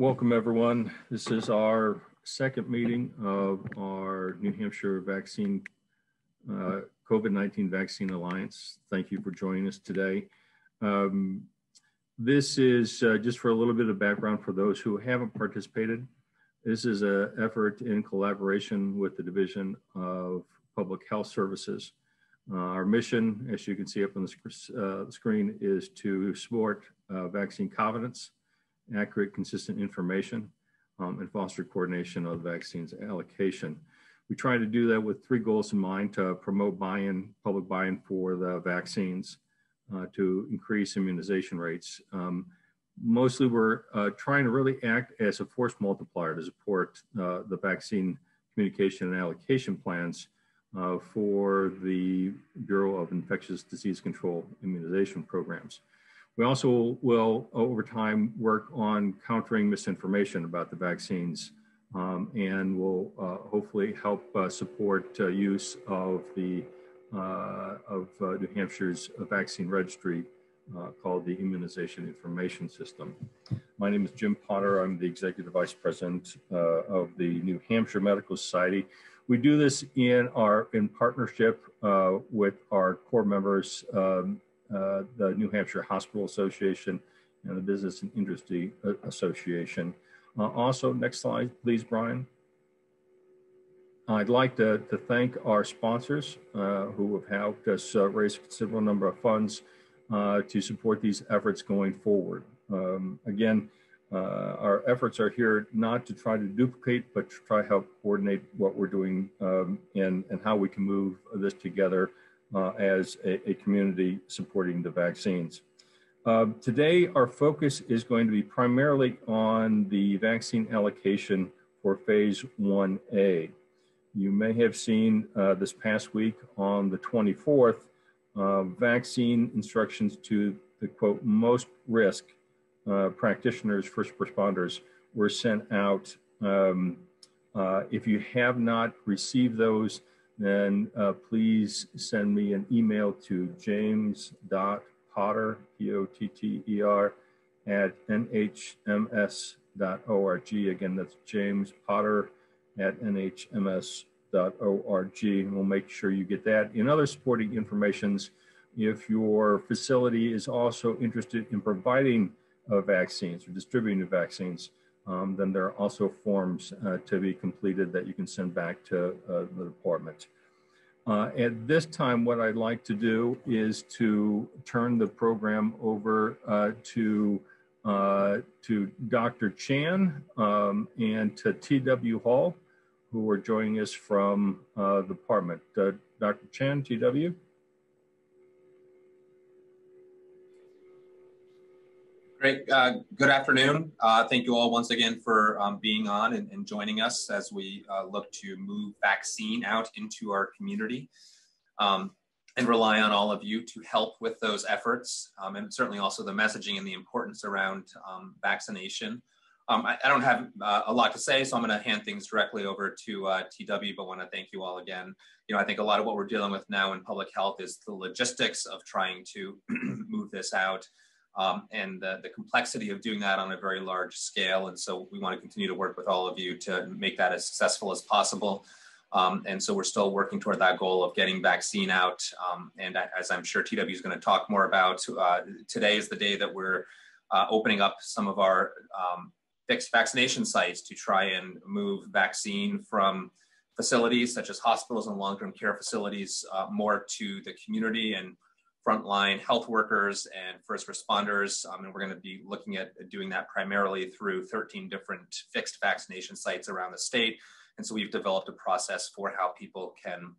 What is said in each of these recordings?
Welcome, everyone. This is our second meeting of our New Hampshire Vaccine, uh, COVID-19 Vaccine Alliance. Thank you for joining us today. Um, this is uh, just for a little bit of background for those who haven't participated. This is an effort in collaboration with the Division of Public Health Services. Uh, our mission, as you can see up on the sc uh, screen, is to support uh, vaccine confidence, accurate, consistent information, um, and foster coordination of vaccines allocation. We try to do that with three goals in mind to promote buy-in, public buy-in for the vaccines, uh, to increase immunization rates. Um, mostly we're uh, trying to really act as a force multiplier to support uh, the vaccine communication and allocation plans uh, for the Bureau of Infectious Disease Control immunization programs. We also will, over time, work on countering misinformation about the vaccines um, and will uh, hopefully help uh, support uh, use of the uh, of uh, New Hampshire's vaccine registry uh, called the Immunization Information System. My name is Jim Potter. I'm the Executive Vice President of the New Hampshire Medical Society. We do this in our in partnership with our core members, um, uh, the New Hampshire Hospital Association and the Business and Industry uh, Association. Uh, also, next slide, please, Brian. I'd like to, to thank our sponsors uh, who have helped us uh, raise a considerable number of funds to support these efforts going forward. Um, again, our efforts are here not to try to duplicate, but to try to help coordinate what we're doing um, and, and how we can move this together uh, as a, a, community supporting the vaccines. Uh, today, our focus is going to be primarily on the vaccine allocation for phase 1A. You may have seen uh, this past week on the 24th, uh, vaccine instructions to the quote, most risk uh, practitioners, first responders were sent out. Um, uh, if you have not received those, then uh, please send me an email to james.potter, P-O-T-T-E-R, at nhms.org. Again, that's James Potter at nhms.org. And we'll make sure you get that. In other supporting informations, if your facility is also interested in providing uh, vaccines or distributing the vaccines, um, then there are also forms uh, to be completed that you can send back to uh, the department. Uh, at this time, what I'd like to do is to turn the program over uh, to, uh, to Dr. Chan um, and to T.W. Hall, who are joining us from uh, the department. Dr. Chan, T.W. Great. Uh, good afternoon. Uh, thank you all once again for um, being on and, and, joining us as we uh, look to move vaccine out into our community um, and rely on all of you to help with those efforts um, and certainly also the messaging and the importance around um, vaccination. Um, I, I, don't have uh, a lot to say, so I'm going to hand things directly over to uh, TW, but want to thank you all again. You know, I think a lot of what we're dealing with now in public health is the logistics of trying to move this out um, and the, the, complexity of doing that on a very large scale. And so we want to continue to work with all of you to make that as successful as possible. Um, and so we're still working toward that goal of getting vaccine out. Um, and as I'm sure TW is going to talk more about, uh, today is the day that we're uh, opening up some of our um, fixed vaccination sites to try and move vaccine from facilities such as hospitals and long-term care facilities uh, more to the community and frontline health workers and first responders. Um, and we're going to be looking at doing that primarily through 13 different fixed vaccination sites around the state. And so we've developed a process for how people can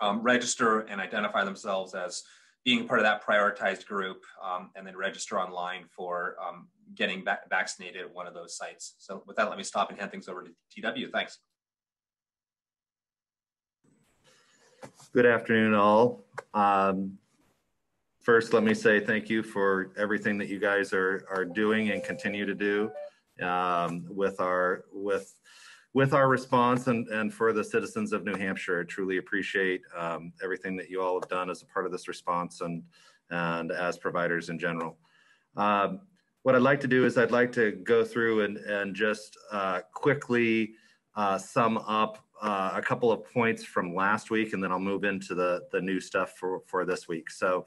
um, register and identify themselves as being part of that prioritized group um, and then register online for um, getting va vaccinated at one of those sites. So with that, let me stop and hand things over to TW. Thanks. Good afternoon, all. Um, first, let me say thank you for everything that you guys are are doing and continue to do um, with our with with our response and, and for the citizens of New Hampshire. I truly appreciate um, everything that you all have done as a part of this response and and as providers in general. Um, what I'd like to do is I'd like to go through and, and just uh, quickly uh, sum up uh, a couple of points from last week, and then I'll move into the, the new stuff for, for this week. So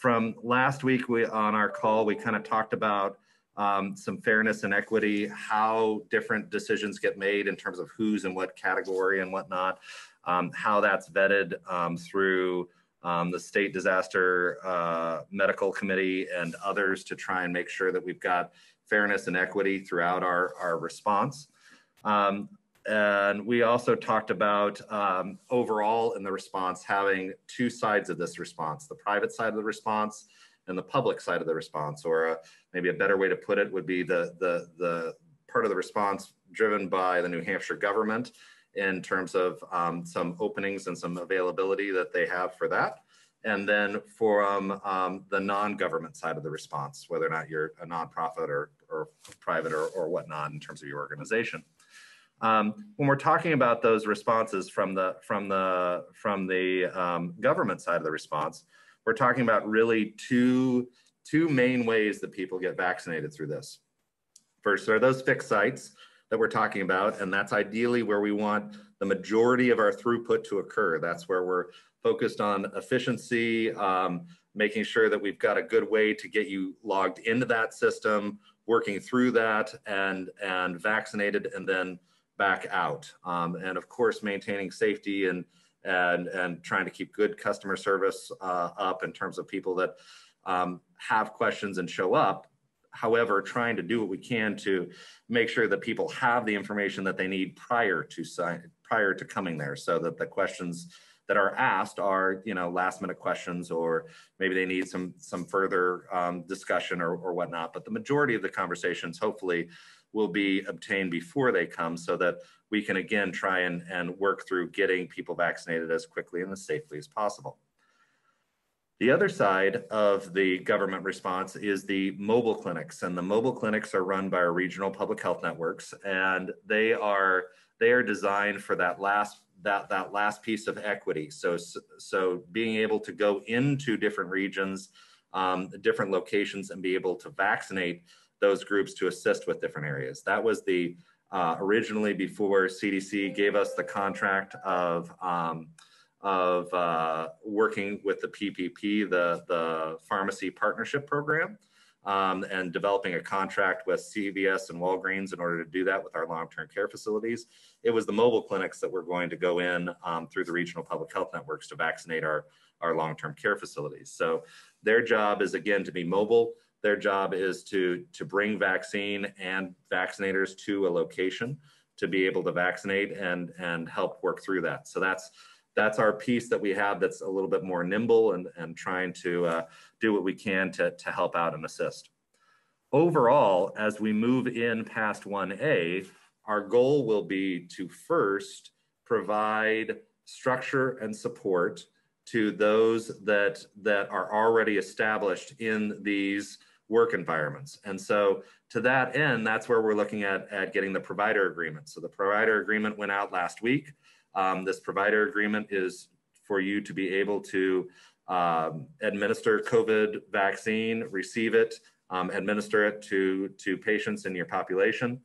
from last week we on our call, we kind of talked about um, some fairness and equity, how different decisions get made in terms of who's in what category and whatnot, um, how that's vetted um, through um, the state disaster uh, medical committee and others to try and make sure that we've got fairness and equity throughout our, our response. Um, and we also talked about um, overall in the response having two sides of this response, the private side of the response and the public side of the response, or a, maybe a better way to put it would be the, the, the part of the response driven by the New Hampshire government in terms of um, some openings and some availability that they have for that. And then from um, the non-government side of the response, whether or not you're a nonprofit or, or private or, or whatnot in terms of your organization. Um, when we're talking about those responses from the from the from the um, government side of the response, we're talking about really two two main ways that people get vaccinated through this. First are those fixed sites that we're talking about, and that's ideally where we want the majority of our throughput to occur. That's where we're focused on efficiency, um, making sure that we've got a good way to get you logged into that system, working through that, and and vaccinated, and then back out. Um, and of course, maintaining safety and and and trying to keep good customer service uh, up in terms of people that um, have questions and show up. However, trying to do what we can to make sure that people have the information that they need prior to sign, prior to coming there, so that the questions that are asked are you know last minute questions or maybe they need some some further um, discussion or, or whatnot. But the majority of the conversations, hopefully, will be obtained before they come so that we can again try and, and work through getting people vaccinated as quickly and as safely as possible. The other side of the government response is the mobile clinics, and the mobile clinics are run by our regional public health networks, and they are they are designed for that last that that last piece of equity. So so being able to go into different regions, um, different locations, and be able to vaccinate those groups to assist with different areas. That was the uh, originally before CDC gave us the contract of um, of uh, working with the PPP, the the pharmacy partnership program, um, and developing a contract with CVS and Walgreens in order to do that with our long-term care facilities. It was the mobile clinics that were going to go in um, through the regional public health networks to vaccinate our our long-term care facilities. So their job is again to be mobile their job is to, to bring vaccine and vaccinators to a location to be able to vaccinate and, and help work through that. So that's, that's our piece that we have that's a little bit more nimble and, and trying to uh, do what we can to, to help out and assist. Overall, as we move in past 1A, our goal will be to first provide structure and support to those that, that are already established in these work environments. And so to that end, that's where we're looking at, at getting the provider agreement. So the provider agreement went out last week. Um, this provider agreement is for you to be able to um, administer COVID vaccine, receive it, um, administer it to, to patients in your population.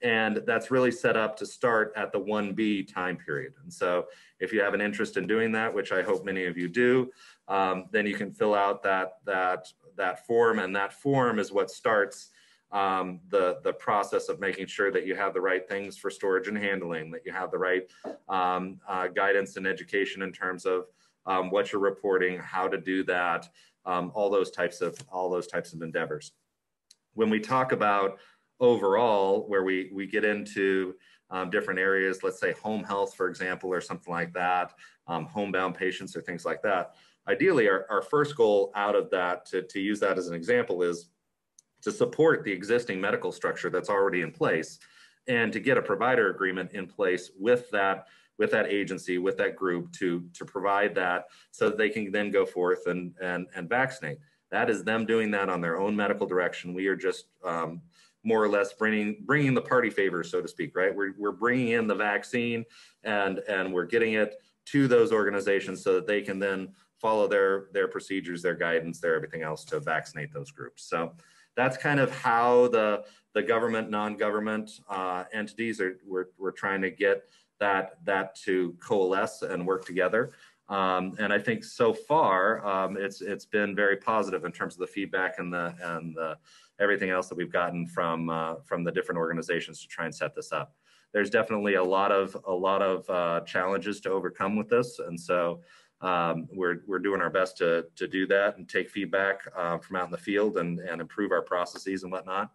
And that's really set up to start at the 1B time period. And so if you have an interest in doing that, which I hope many of you do, um, then you can fill out that, that that form, and that form is what starts um, the the process of making sure that you have the right things for storage and handling, that you have the right um, uh, guidance and education in terms of um, what you're reporting, how to do that, um, all those types of all those types of endeavors. When we talk about overall, where we we get into um, different areas, let's say home health, for example, or something like that, um, homebound patients or things like that ideally our, our first goal out of that to, to use that as an example is to support the existing medical structure that's already in place and to get a provider agreement in place with that with that agency with that group to to provide that so that they can then go forth and and and vaccinate. That is them doing that on their own medical direction. We are just um, more or less bringing bringing the party favors so to speak right? We're, we're bringing in the vaccine and and we're getting it to those organizations so that they can then follow their their procedures, their guidance, their everything else to vaccinate those groups. So that's kind of how the the government, non-government uh, entities are we're, we're trying to get that that to coalesce and work together. Um, and I think so far um, it's it's been very positive in terms of the feedback and the and the, everything else that we've gotten from uh, from the different organizations to try and set this up. There's definitely a lot of a lot of uh, challenges to overcome with this, and so um, we're we're doing our best to to do that and take feedback uh, from out in the field and and improve our processes and whatnot.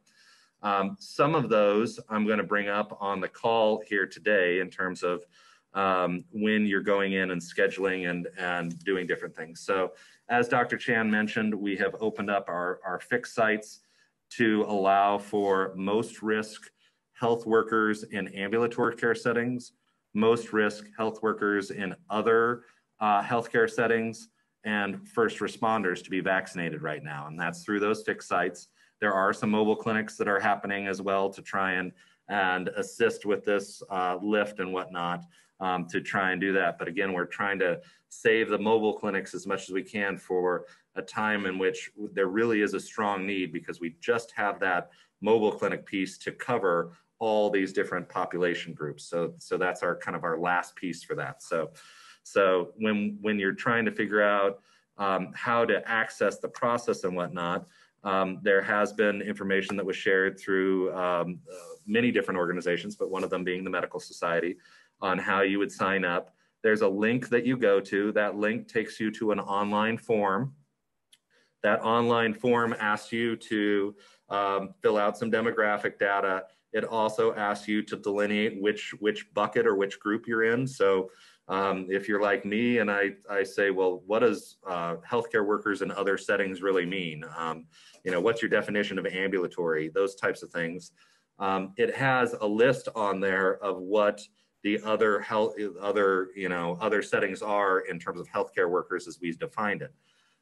Um, some of those I'm going to bring up on the call here today in terms of um, when you're going in and scheduling and, and doing different things. So as Dr. Chan mentioned, we have opened up our, our fixed sites to allow for most risk health workers in ambulatory care settings, most risk health workers in other uh, healthcare settings, and first responders to be vaccinated right now. And that's through those fixed sites. There are some mobile clinics that are happening as well to try and, and assist with this uh, lift and whatnot um, to try and do that. But again, we're trying to save the mobile clinics as much as we can for a time in which there really is a strong need because we just have that mobile clinic piece to cover all these different population groups. So, so that's our kind of our last piece for that. So, so when when you're trying to figure out um, how to access the process and whatnot, um, there has been information that was shared through um, uh, many different organizations, but one of them being the Medical Society, on how you would sign up. There's a link that you go to. That link takes you to an online form. That online form asks you to um, fill out some demographic data. It also asks you to delineate which which bucket or which group you're in. So um, if you're like me and I, I say, well, what does uh, healthcare workers in other settings really mean? Um, you know, what's your definition of ambulatory? Those types of things. Um, it has a list on there of what the other health, other, you know, other settings are in terms of healthcare workers as we've defined it.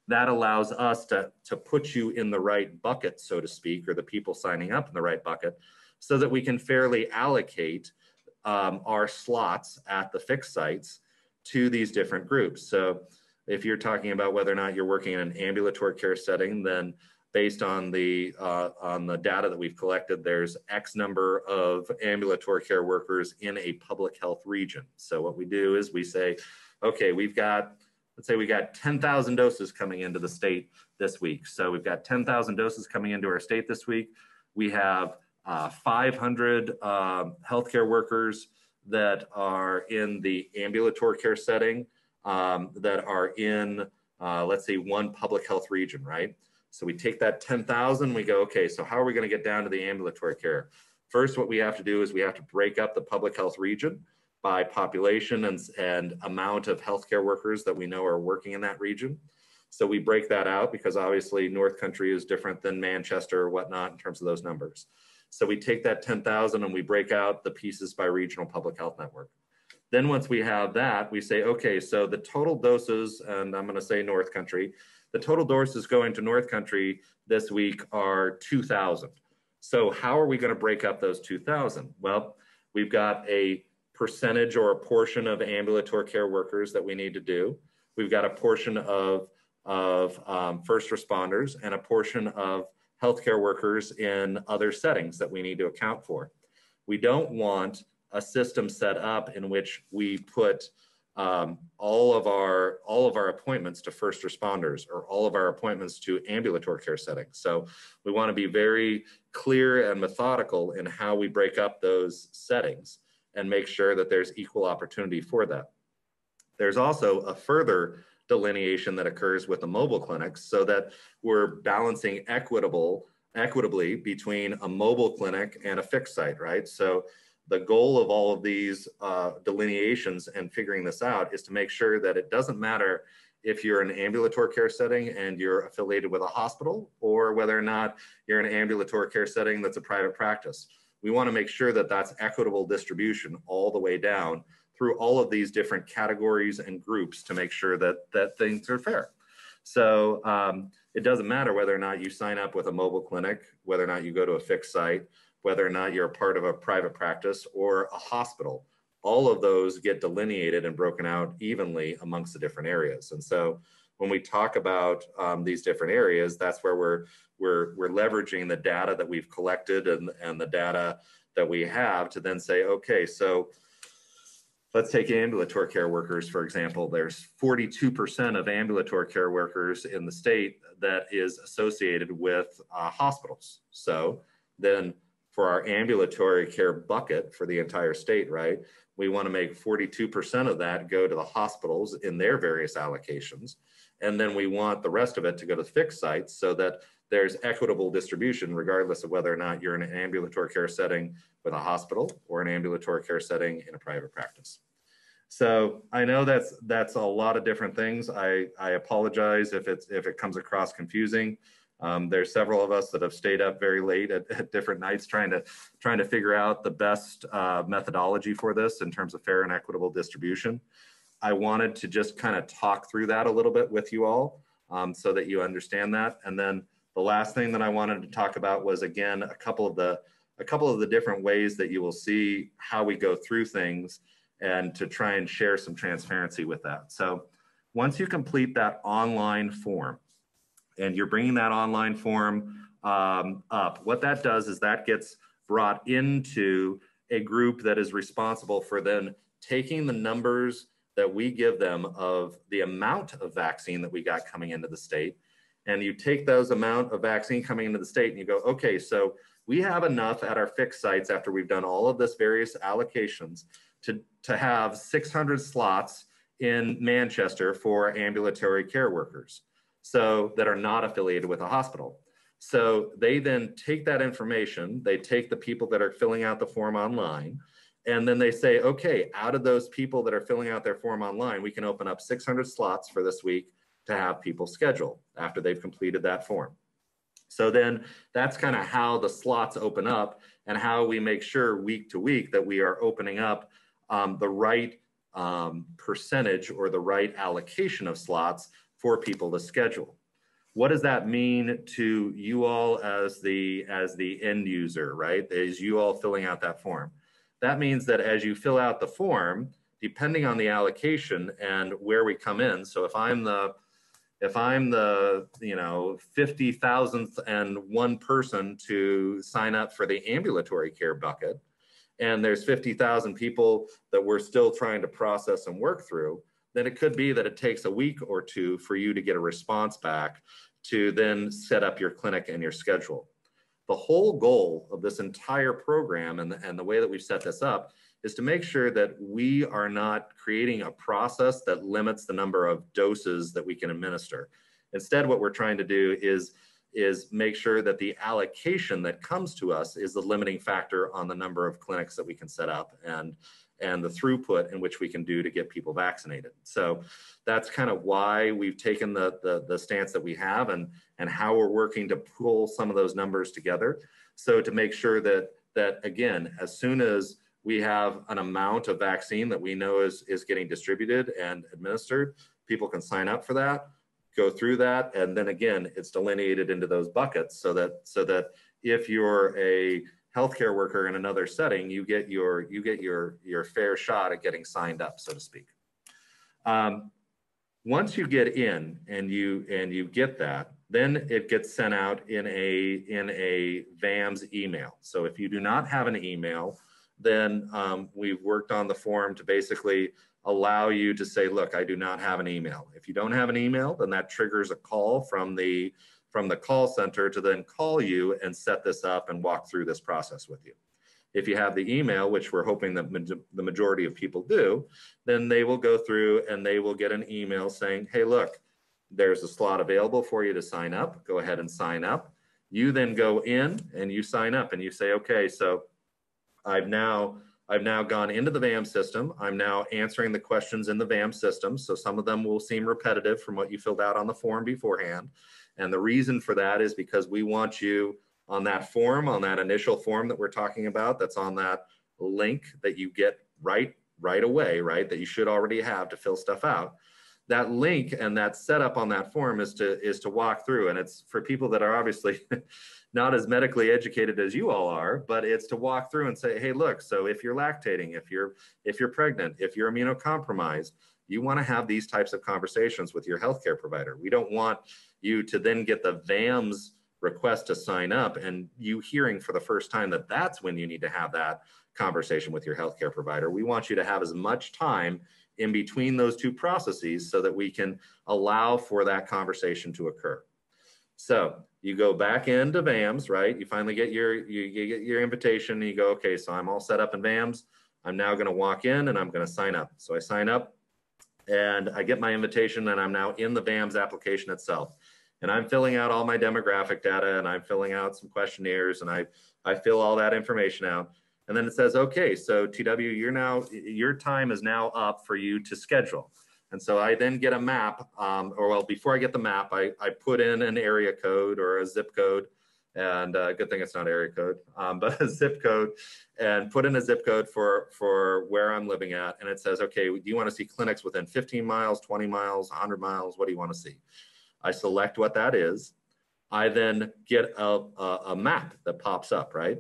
That allows us to, to put you in the right bucket, so to speak, or the people signing up in the right bucket, so that we can fairly allocate um, our slots at the fixed sites to these different groups. So if you're talking about whether or not you're working in an ambulatory care setting, then based on the uh, on the data that we've collected, there's X number of ambulatory care workers in a public health region. So what we do is we say, okay, we've got let's say we got 10,000 doses coming into the state this week. So we've got 10,000 doses coming into our state this week. We have uh, 500 uh, healthcare workers that are in the ambulatory care setting um, that are in, uh, let's say, one public health region, right? So we take that 10,000, we go, okay, so how are we going to get down to the ambulatory care? First, what we have to do is we have to break up the public health region by population and, and amount of healthcare workers that we know are working in that region. So we break that out because obviously North Country is different than Manchester or whatnot in terms of those numbers. So we take that 10,000 and we break out the pieces by regional public health network. Then once we have that, we say, okay, so the total doses, and I'm gonna say North Country, the total doses going to North Country this week are 2,000. So how are we going to break up those 2,000? Well, we've got a percentage or a portion of ambulatory care workers that we need to do. We've got a portion of, of um, first responders and a portion of healthcare workers in other settings that we need to account for. We don't want a system set up in which we put um, all of our all of our appointments to first responders or all of our appointments to ambulatory care settings. So we want to be very clear and methodical in how we break up those settings and make sure that there's equal opportunity for that. There's also a further delineation that occurs with the mobile clinics so that we're balancing equitable equitably between a mobile clinic and a fixed site, right? So the goal of all of these uh, delineations and figuring this out is to make sure that it doesn't matter if you're in an ambulatory care setting and you're affiliated with a hospital or whether or not you're in an ambulatory care setting that's a private practice. We want to make sure that that's equitable distribution all the way down through all of these different categories and groups to make sure that, that things are fair. So um, it doesn't matter whether or not you sign up with a mobile clinic, whether or not you go to a fixed site, whether or not you're a part of a private practice or a hospital. All of those get delineated and broken out evenly amongst the different areas. And so when we talk about um, these different areas, that's where we're we're we're leveraging the data that we've collected and and the data that we have to then say, okay, so let's take ambulatory care workers for example. There's 42% of ambulatory care workers in the state that is associated with uh, hospitals. So then for our ambulatory care bucket for the entire state, right? We want to make 42% of that go to the hospitals in their various allocations. And then we want the rest of it to go to fixed sites so that there's equitable distribution regardless of whether or not you're in an ambulatory care setting with a hospital or an ambulatory care setting in a private practice. So I know that's that's a lot of different things. I, I apologize if it's if it comes across confusing. Um, there's several of us that have stayed up very late at, at different nights trying to trying to figure out the best uh, methodology for this in terms of fair and equitable distribution. I wanted to just kind of talk through that a little bit with you all um, so that you understand that. And then the last thing that I wanted to talk about was again a couple of the a couple of the different ways that you will see how we go through things and to try and share some transparency with that. So once you complete that online form and you're bringing that online form um, up, what that does is that gets brought into a group that is responsible for then taking the numbers that we give them of the amount of vaccine that we got coming into the state. And you take those amount of vaccine coming into the state and you go, okay, so we have enough at our fixed sites after we've done all of this various allocations to, to have 600 slots in Manchester for ambulatory care workers. So that are not affiliated with a hospital. So they then take that information, they take the people that are filling out the form online, and then they say, okay, out of those people that are filling out their form online, we can open up 600 slots for this week to have people schedule after they've completed that form. So then that's kind of how the slots open up and how we make sure week to week that we are opening up um, the right um, percentage or the right allocation of slots for people to schedule. What does that mean to you all as the as the end user, right? As you all filling out that form? That means that as you fill out the form, depending on the allocation and where we come in, so if I'm the if I'm the you know 50,000th and one person to sign up for the ambulatory care bucket, and there's 50,000 people that we're still trying to process and work through, then it could be that it takes a week or two for you to get a response back to then set up your clinic and your schedule. The whole goal of this entire program and the, and the way that we've set this up is to make sure that we are not creating a process that limits the number of doses that we can administer. Instead, what we're trying to do is, is make sure that the allocation that comes to us is the limiting factor on the number of clinics that we can set up and, and the throughput in which we can do to get people vaccinated. So that's kind of why we've taken the, the, the stance that we have and, and how we're working to pull some of those numbers together. So to make sure that, that again, as soon as we have an amount of vaccine that we know is, is getting distributed and administered, people can sign up for that, go through that, and then again, it's delineated into those buckets so that, so that if you're a healthcare worker in another setting, you get your you get your your fair shot at getting signed up, so to speak. Um, once you get in and you and you get that, then it gets sent out in a in a VAMS email. So if you do not have an email, then um, we've worked on the form to basically allow you to say, look, I do not have an email. If you don't have an email, then that triggers a call from the from the call center to then call you and set this up and walk through this process with you. If you have the email, which we're hoping that ma the majority of people do, then they will go through and they will get an email saying, hey, look, there's a slot available for you to sign up. Go ahead and sign up. You then go in and you sign up and you say, okay, so I've now I've now gone into the VAM system. I'm now answering the questions in the VAM system. So some of them will seem repetitive from what you filled out on the form beforehand. And the reason for that is because we want you on that form, on that initial form that we're talking about, that's on that link that you get right right away, right? That you should already have to fill stuff out. That link and that setup on that form is to is to walk through, and it's for people that are obviously not as medically educated as you all are, but it's to walk through and say, hey, look, so if you're lactating, if you're if you're pregnant, if you're immunocompromised, you want to have these types of conversations with your healthcare provider. We don't want you to then get the VAMS request to sign up and you hearing for the first time that that's when you need to have that conversation with your healthcare provider. We want you to have as much time in between those two processes so that we can allow for that conversation to occur. So you go back into VAMS, right? You finally get your you, you get your invitation and you go, okay, so I'm all set up in VAMS. I'm now going to walk in and I'm going to sign up. So I sign up and I get my invitation and I'm now in the VAMS application itself. And I'm filling out all my demographic data and I'm filling out some questionnaires and I, I fill all that information out. And then it says, okay, so TW, you're now, your time is now up for you to schedule. And so I then get a map, um, or well, before I get the map, I, I put in an area code or a zip code and uh, good thing it's not area code, um, but a zip code, and put in a zip code for for where I'm living at, and it says, okay, do you want to see clinics within 15 miles, 20 miles, 100 miles? What do you want to see? I select what that is. I then get a, a, a map that pops up, right?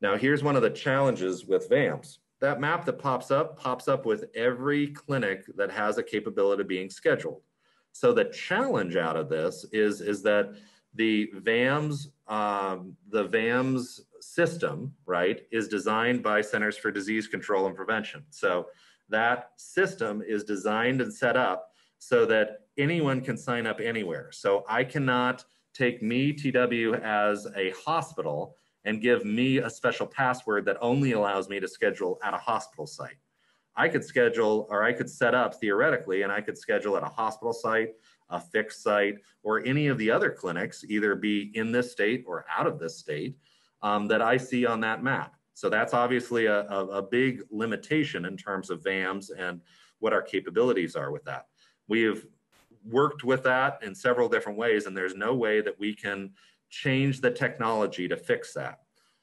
Now, here's one of the challenges with VAMS. That map that pops up pops up with every clinic that has a capability of being scheduled. So the challenge out of this is, is that the VAMS, um, the VAMS system, right, is designed by Centers for Disease Control and Prevention. So that system is designed and set up so that anyone can sign up anywhere. So I cannot take me, TW, as a hospital and give me a special password that only allows me to schedule at a hospital site. I could schedule or I could set up theoretically and I could schedule at a hospital site, a fixed site, or any of the other clinics, either be in this state or out of this state um, that I see on that map. So that's obviously a, a, a, big limitation in terms of VAMS and what our capabilities are with that. We have worked with that in several different ways, and there's no way that we can change the technology to fix that.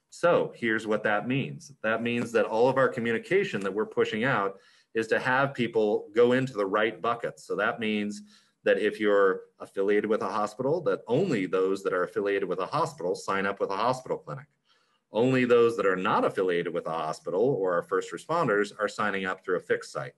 So here's what that means. That means that all of our communication that we're pushing out is to have people go into the right buckets. So that means that if you're affiliated with a hospital, that only those that are affiliated with a hospital sign up with a hospital clinic. Only those that are not affiliated with a hospital or our first responders are signing up through a fixed site.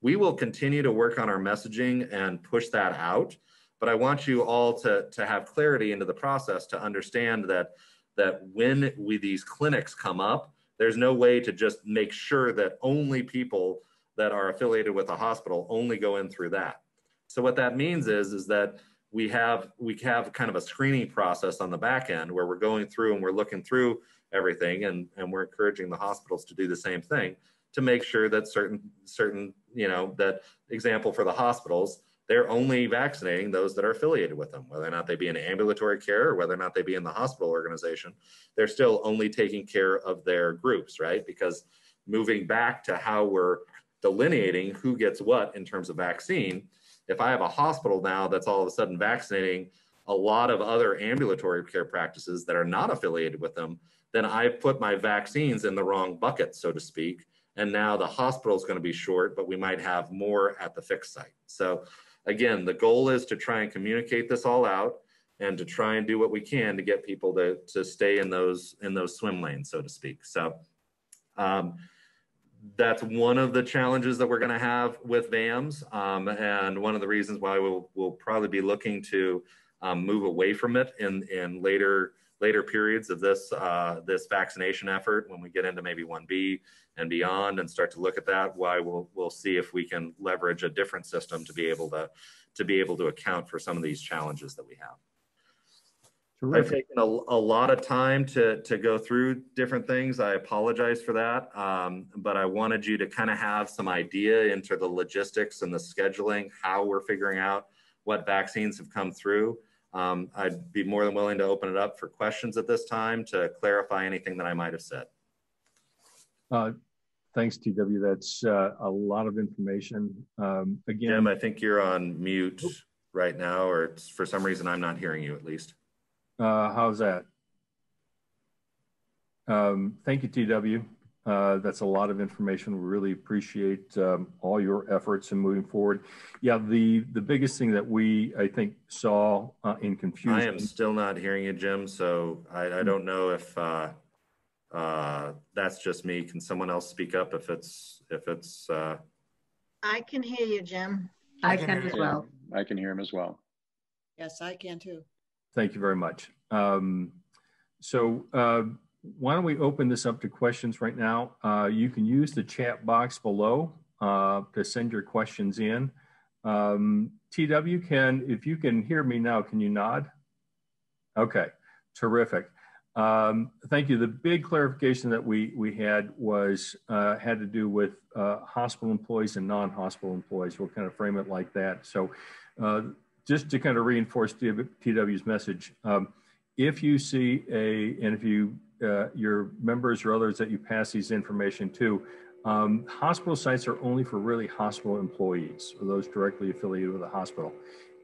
We will continue to work on our messaging and push that out, but I want you all to, to have clarity into the process to understand that, that when we, these clinics come up, there's no way to just make sure that only people that are affiliated with a hospital only go in through that. So what that means is, is that we have we have kind of a screening process on the back end where we're going through and we're looking through everything and, and we're encouraging the hospitals to do the same thing to make sure that certain certain you know that example for the hospitals they're only vaccinating those that are affiliated with them whether or not they be in ambulatory care or whether or not they be in the hospital organization they're still only taking care of their groups right because moving back to how we're delineating who gets what in terms of vaccine if I have a hospital now that's all of a sudden vaccinating a lot of other ambulatory care practices that are not affiliated with them, then I put my vaccines in the wrong bucket, so to speak. And now the hospital is going to be short, but we might have more at the fixed site. So again, the goal is to try and communicate this all out and to try and do what we can to get people to, to stay in those in those swim lanes, so to speak. So um, that's one of the challenges that we're going to have with VAMS, um, and one of the reasons why we'll, we'll probably be looking to um, move away from it in, in later later periods of this uh, this vaccination effort when we get into maybe 1B and beyond and start to look at that. Why we'll we'll see if we can leverage a different system to be able to to be able to account for some of these challenges that we have. Terrific. I've taken a, a, lot of time to, to go through different things. I apologize for that. Um, but I wanted you to kind of have some idea into the logistics and the scheduling, how we're figuring out what vaccines have come through. Um, I'd be more than willing to open it up for questions at this time to clarify anything that I might have said. Uh, thanks, TW. That's uh, a lot of information. Um, again, Jim, I think you're on mute right now, or for some reason I'm not hearing you at least. Uh, how's that? Um, thank you, TW. Uh, that's a lot of information. We really appreciate um, all your efforts in moving forward. Yeah, the the biggest thing that we I think saw uh, in confusion. I am still not hearing you, Jim. So I, I don't know if uh, uh, that's just me. Can someone else speak up if it's if it's? Uh... I can hear you, Jim. I can as well. I can hear him as well. Yes, I can too. Thank you very much. Um, so uh, why don't we open this up to questions right now? Uh, you can use the chat box below uh, to send your questions in. Um, TW can, if you can hear me now, can you nod? Okay, terrific. Um, thank you. The big clarification that we we had was uh, had to do with uh, hospital employees and non-hospital employees. We'll kind of frame it like that. So, uh, just to kind of reinforce TW's message, um, if you see a and if you uh, your members or others that you pass these information to, um, hospital sites are only for really hospital employees or those directly affiliated with the hospital.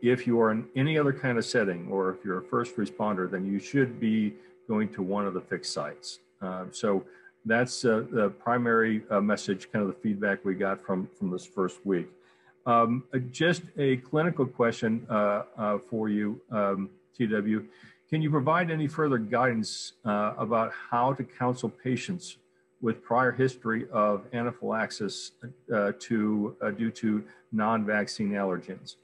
If you are in any other kind of setting or if you're a first responder, then you should be going to one of the fixed sites. Uh, so that's uh, the primary uh, message, kind of the feedback we got from, from this first week. Um, uh, just a clinical question uh, uh, for you, um, TW. Can you provide any further guidance about how to counsel patients with prior history of anaphylaxis to, due to non-vaccine allergens?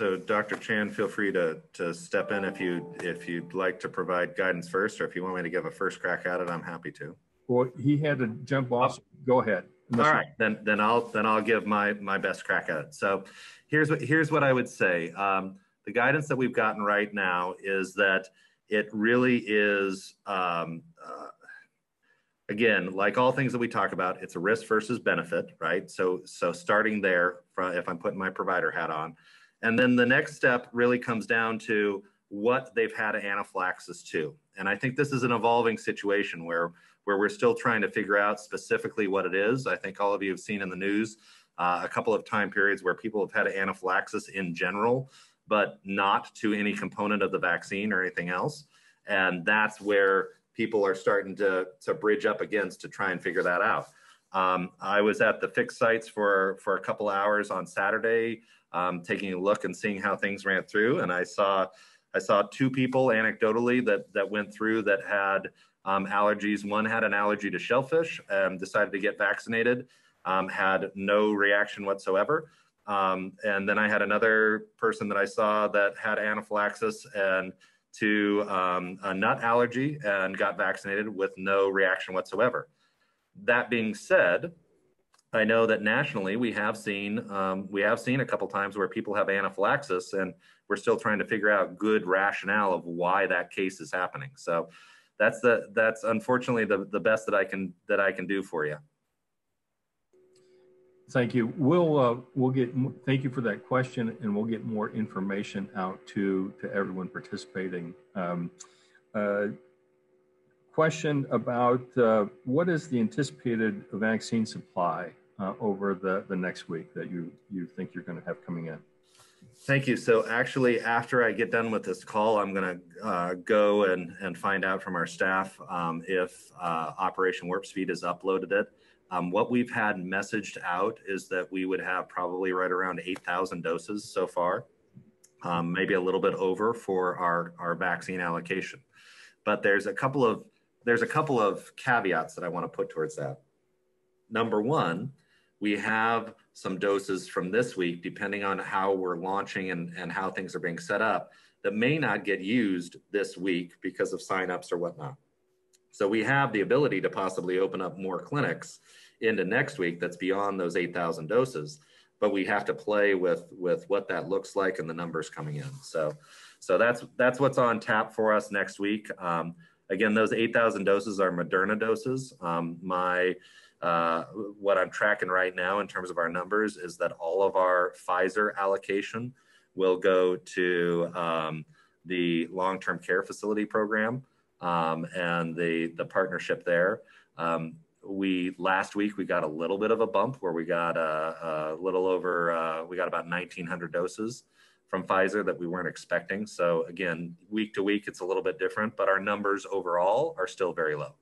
So Dr. Chan, feel free to, to step in if you if you'd like to provide guidance first, or if you want me to give a first crack at it, I'm happy to. Well, he had to jump off. Go ahead. All right, then then I'll then I'll give my my best crack at it. So here's what here's what I would say. Um, the guidance that we've gotten right now is that it really is um, uh, again like all things that we talk about it's a risk versus benefit right so so starting there if i'm putting my provider hat on and then the next step really comes down to what they've had anaphylaxis to. And I think this is an evolving situation where, where we're still trying to figure out specifically what it is. I think all of you have seen in the news uh, a couple of time periods where people have had anaphylaxis in general, but not to any component of the vaccine or anything else. And that's where people are starting to, to bridge up against to try and figure that out. Um, I was at the fixed sites for, for a couple hours on Saturday um, taking a look and seeing how things ran through. And I saw I saw two people anecdotally that that went through that had um, allergies. One had an allergy to shellfish and decided to get vaccinated, um, had no reaction whatsoever. Um, and then I had another person that I saw that had anaphylaxis and to um, a nut allergy and got vaccinated with no reaction whatsoever. That being said, I know that nationally we have seen um, we have seen a couple times where people have anaphylaxis, and we're still trying to figure out good rationale of why that case is happening. So that's the that's unfortunately the the best that I can that I can do for you. Thank you. We'll uh, we'll get thank you for that question, and we'll get more information out to to everyone participating. Um, uh, question about uh, what is the anticipated vaccine supply uh, over the, the next week that you, you think you're going to have coming in? Thank you. So actually, after I get done with this call, I'm going to uh, go and, and find out from our staff um, if uh, Operation Warp Speed has uploaded it. Um, what we've had messaged out is that we would have probably right around 8,000 doses so far, um, maybe a little bit over for our, our vaccine allocation. But there's a couple of there's a couple of caveats that I want to put towards that. Number one, we have some doses from this week, depending on how we're launching and, and how things are being set up, that may not get used this week because of signups or whatnot. So we have the ability to possibly open up more clinics into next week that's beyond those 8,000 doses, but we have to play with with what that looks like and the numbers coming in. So, so that's that's what's on tap for us next week. Um, again, those 8,000 doses are Moderna doses. Um, my uh, what I'm tracking right now in terms of our numbers is that all of our Pfizer allocation will go to um, the long-term care facility program um, and the the partnership there. Um, we last week we got a little bit of a bump where we got a, a little over uh, we got about 1,900 doses from Pfizer that we weren't expecting. So again, week to week it's a little bit different, but our numbers overall are still very low.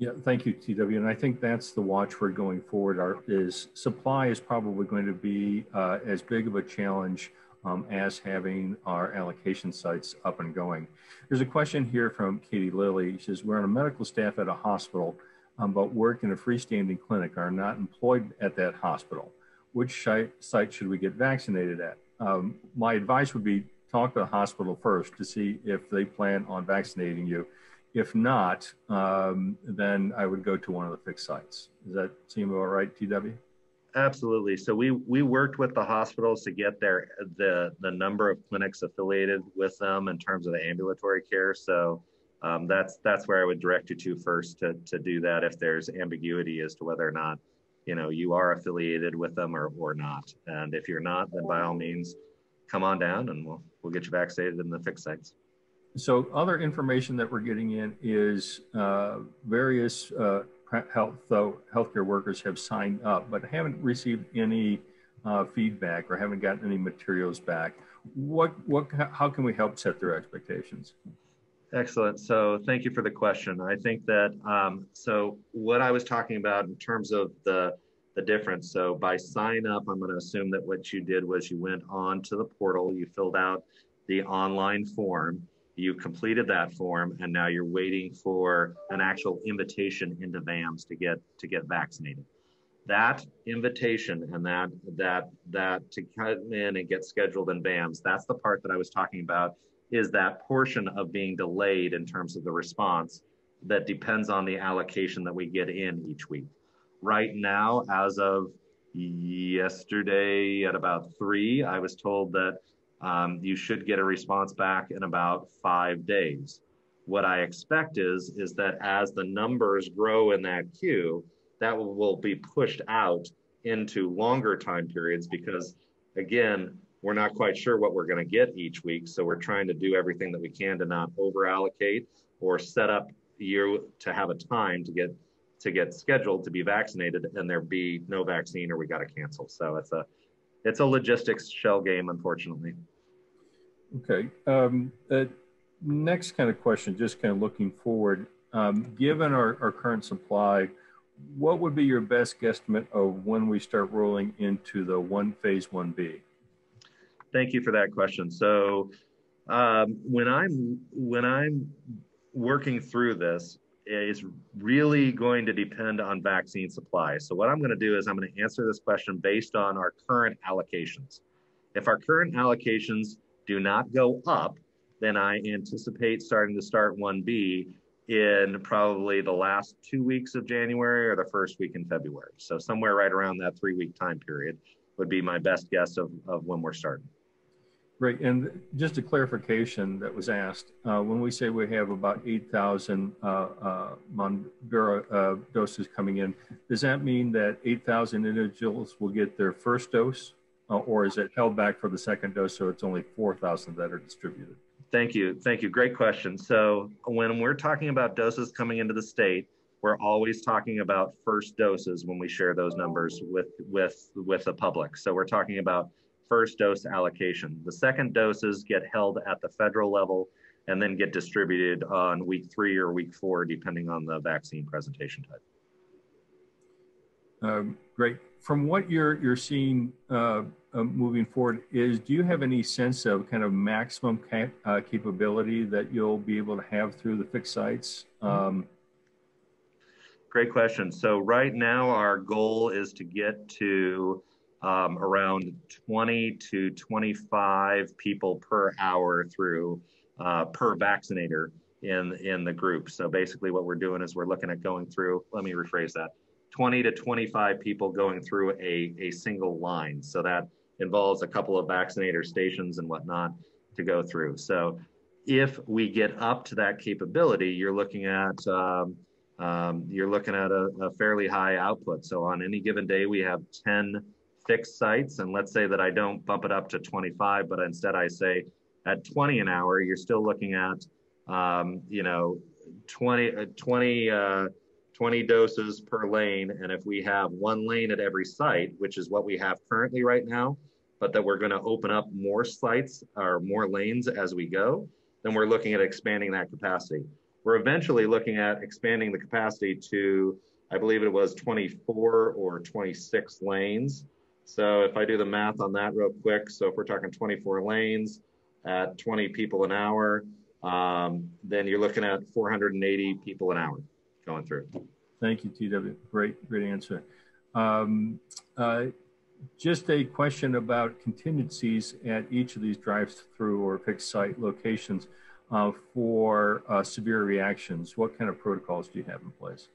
Yeah, thank you, TW. And I think that's the watchword going forward. Our, is supply is probably going to be uh, as big of a challenge um, as having our allocation sites up and going. There's a question here from Katie Lilly. She says, we're on a medical staff at a hospital. um, but work in a freestanding clinic are not employed at that hospital. Which site should we get vaccinated at? Um, my advice would be talk to the hospital first to see if they plan on vaccinating you. If not, um, then I would go to one of the fixed sites. Does that seem all right, TW? Absolutely. So we we worked with the hospitals to get their the the number of clinics affiliated with them in terms of the ambulatory care. So um, that's that's where I would direct you to first to to do that if there's ambiguity as to whether or not you know you are affiliated with them or or not. And if you're not, then by all means, come on down and we'll we'll get you vaccinated in the fixed sites. So other information that we're getting in is uh, various uh, health though healthcare workers have signed up but haven't received any uh, feedback or haven't gotten any materials back. What what how can we help set their expectations? Excellent. So thank you for the question. I think that um, so what I was talking about in terms of the the difference. So by sign up, I'm going to assume that what you did was you went on to the portal, you filled out the online form, you completed that form and now you're waiting for an actual invitation into VAMS to get to get vaccinated. That invitation and that that that to come in and get scheduled in VAMS, that's the part that I was talking about, is that portion of being delayed in terms of the response that depends on the allocation that we get in each week. Right now, as of yesterday at about three, I was told that um, you should get a response back in about five days. What I expect is, is that as the numbers grow in that queue, that will, be pushed out into longer time periods because again, we're not quite sure what we're going to get each week. So we're trying to do everything that we can to not over allocate or set up you to have a time to get to get scheduled to be vaccinated and there be no vaccine or we got to cancel. So it's a it's a logistics shell game, unfortunately. Okay. Um, uh, next kind of question, just kind of looking forward. Um, given our, our current supply, what would be your best guesstimate of when we start rolling into the one phase 1B? Thank you for that question. So um, when I'm when I'm working through this, it's really going to depend on vaccine supply. So what I'm going to do is I'm going to answer this question based on our current allocations. If our current allocations do not go up, then I anticipate starting to start 1B in probably the last two weeks of January or the first week in February. So somewhere right around that three week time period would be my best guess of, of when we're starting. Great. and just a clarification that was asked, uh, when we say we have about 8,000 uh, uh, uh, doses coming in, does that mean that 8,000 individuals will get their first dose? Uh, or is it held back for the second dose so it's only 4,000 that are distributed? Thank you, thank you, great question. So when we're talking about doses coming into the state, we're always talking about first doses when we share those numbers with, with, with the public. So we're talking about first dose allocation. The second doses get held at the federal level and then get distributed on week three or week four, depending on the vaccine presentation type. Um, great. From what you're you're seeing uh, uh, moving forward, is do you have any sense of kind of maximum cap, uh, capability that you'll be able to have through the fixed sites? Um, Great question. So right now, our goal is to get to um, around 20 to 25 people per hour through uh, per vaccinator in in the group. So basically, what we're doing is we're looking at going through. Let me rephrase that: 20 to 25 people going through a a single line. So that involves a couple of vaccinator stations and whatnot to go through. So if we get up to that capability, you're looking at um, um, you're looking at a, a fairly high output. So on any given day, we have 10 fixed sites. And let's say that I don't bump it up to 25, but instead I say at 20 an hour, you're still looking at, um, you know, 20, uh, 20, uh, 20 doses per lane. And if we have one lane at every site, which is what we have currently right now, but that we're going to open up more sites or more lanes as we go, then we're looking at expanding that capacity. We're eventually looking at expanding the capacity to, I believe it was 24 or 26 lanes. So if I do the math on that real quick, so if we're talking 24 lanes at 20 people an hour, um, then you're looking at 480 people an hour going through. Thank you, TW. Great, great answer. Um, uh, just a question about contingencies at each of these drive-through or fixed site locations uh, for uh, severe reactions. What kind of protocols do you have in place?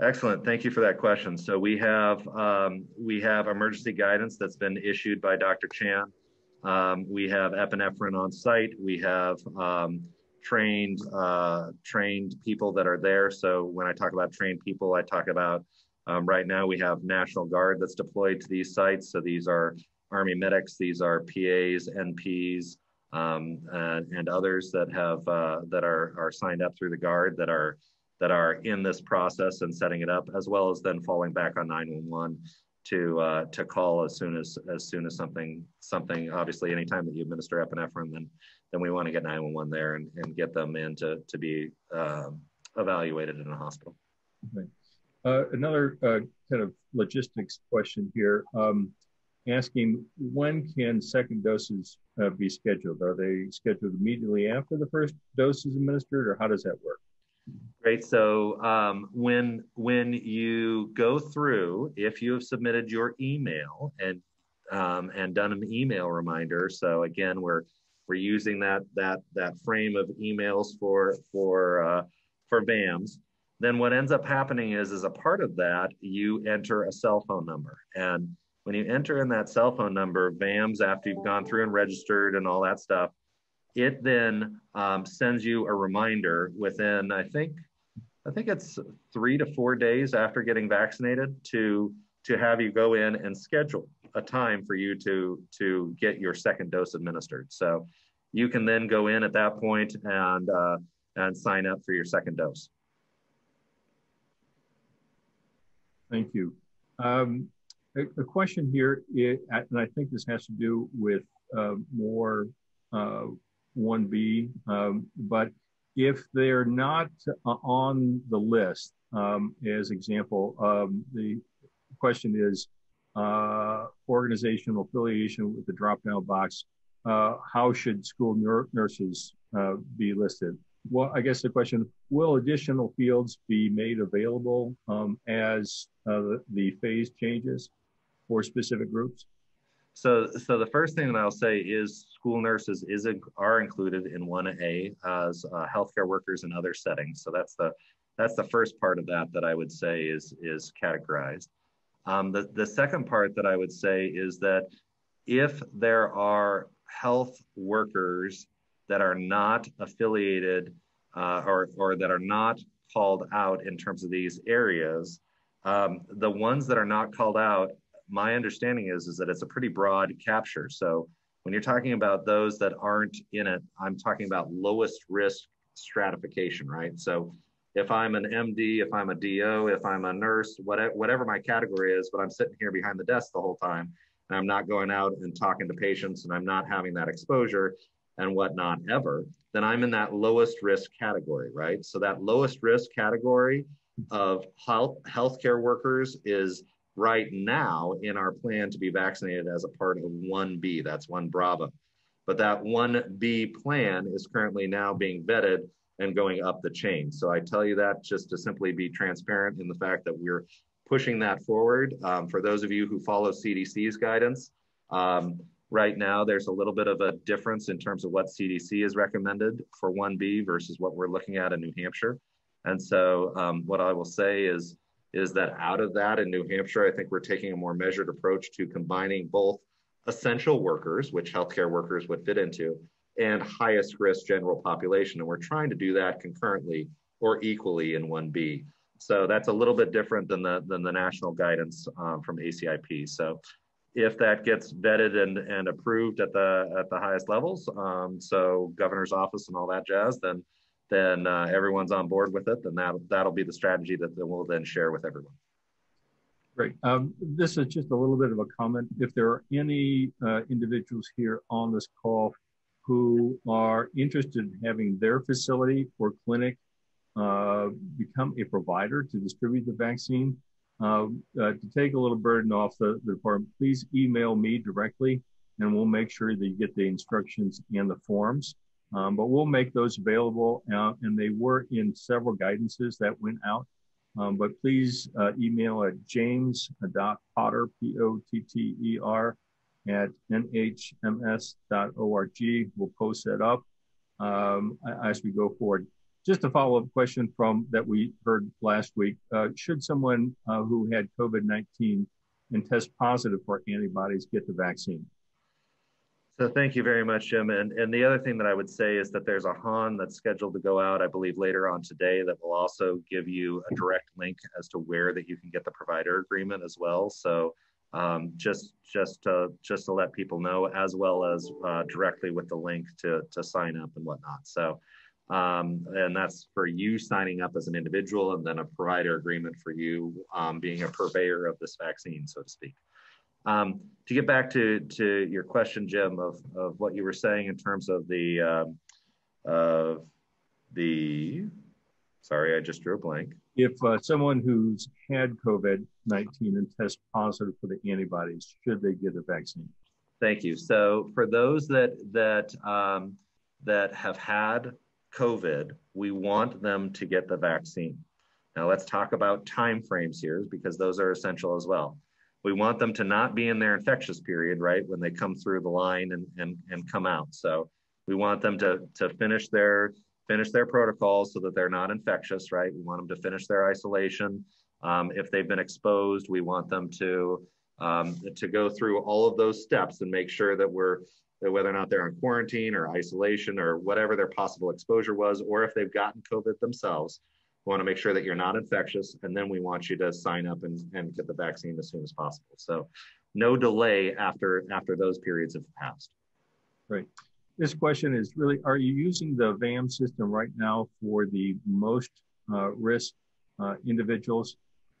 Excellent. Thank you for that question. So we have um, we have emergency guidance that's been issued by Dr. Chan. Um, we have epinephrine on site. We have um, trained uh, trained people that are there. So when I talk about trained people, I talk about um, right now we have National Guard that's deployed to these sites. So these are Army medics, these are PAs, NPs, um, and, and, others that have uh, that are are signed up through the Guard that are that are in this process and setting it up, as well as then falling back on 911 to uh, to call as soon as as soon as something something obviously anytime that you administer epinephrine then then we want to get 911 there and, and get them in to, to be um, evaluated in a hospital. Uh, another uh, kind of logistics question here, um, asking when can second doses uh, be scheduled? Are they scheduled immediately after the first dose is administered or how does that work? Great. So um, when when you go through, if you have submitted your email and um, and done an email reminder, so again, we're we're using that that that frame of emails for for uh, for VAMS. Then what ends up happening is, as a part of that, you enter a cell phone number, and when you enter in that cell phone number, VAMS after you've gone through and registered and all that stuff, it then um, sends you a reminder within I think I think it's three to four days after getting vaccinated to to have you go in and schedule a time for you to to get your second dose administered. So you can then go in at that point and uh, and sign up for your second dose. Thank you. Um, a, a, question here, and I think this has to do with uh, more uh, 1B, um, but if they're not uh, on the list, um, as example, um, the question is uh, organizational affiliation with the drop-down box. Uh, how should school nurses uh, be listed? Well, I guess the question, will additional fields be made available um, as uh, the, phase changes for specific groups? So, so the first thing that I'll say is school nurses is a, are included in 1A as uh, healthcare workers in other settings. So that's the that's the first part of that that I would say is is categorized. Um, the the second part that I would say is that if there are health workers that are not affiliated uh, or or that are not called out in terms of these areas, um, the ones that are not called out my understanding is is that it's a pretty broad capture. So when you're talking about those that aren't in it, I'm talking about lowest risk stratification, right? So if I'm an MD, if I'm a DO, if I'm a nurse, whatever, whatever my category is, but I'm sitting here behind the desk the whole time and I'm not going out and talking to patients and I'm not having that exposure and whatnot ever, then I'm in that lowest risk category, right? So that lowest risk category of health healthcare workers is right now in our plan to be vaccinated as a part of 1B. That's 1 Bravo. But that 1B plan is currently now being vetted and going up the chain. So I tell you that just to simply be transparent in the fact that we're pushing that forward. Um, for those of you who follow CDC's guidance, um, right now there's a little bit of a difference in terms of what CDC has recommended for 1B versus what we're looking at in New Hampshire. And so um, what I will say is is that out of that in New Hampshire, I think we're taking a more measured approach to combining both essential workers, which healthcare workers would fit into, and highest risk general population. And we're trying to do that concurrently or equally in 1B. So that's a little bit different than the, than the national guidance um, from ACIP. So if that gets vetted and, and approved at the, at the highest levels, um, so governor's office and all that jazz, then then uh, everyone's on board with it, then that, that'll be the strategy that, we'll then share with everyone. Great. Um, this is just a little bit of a comment. If there are any uh, individuals here on this call who are interested in having their facility or clinic uh, become a provider to distribute the vaccine, um, uh, to take a little burden off the, the department, please email me directly and we'll make sure that you get the instructions and the forms. Um, but we'll make those available, uh, and they were in several guidances that went out. Um, but please uh, email at james.potter, P-O-T-T-E-R, at nhms.org. We'll post that up um, as we go forward. Just a follow-up question from that we heard last week. Uh, should someone uh, who had COVID-19 and test positive for antibodies get the vaccine? So thank you very much, Jim. And, and the other thing that I would say is that there's a HAN that's scheduled to go out, I believe, later on today that will also give you a direct link as to where that you can get the provider agreement as well. So um, just just to, just to let people know, as well as uh, directly with the link to, to sign up and whatnot. So um, and that's for you signing up as an individual and then a provider agreement for you um, being a purveyor of this vaccine, so to speak. Um, to get back to, to your question, Jim, of, of what you were saying in terms of the, um, of the, sorry, I just drew a blank. If uh, someone who's had COVID 19 and tests positive for the antibodies, should they get a vaccine? Thank you. So for those that that um, that have had COVID, we want them to get the vaccine. Now let's talk about time frames here because those are essential as well we want them to not be in their infectious period, right? When they come through the line and, and, and come out. So we want them to, to finish their finish their protocols so that they're not infectious, right? We want them to finish their isolation. Um, if they've been exposed, we want them to um, to go through all of those steps and make sure that we're whether or not they're in quarantine or isolation or whatever their possible exposure was, or if they've gotten COVID themselves, we want to make sure that you're not infectious, and then we want you to sign up and, and get the vaccine as soon as possible. So no delay after after those periods have passed. Right. This question is really, are you using the VAM system right now for the most uh, risk uh, individuals?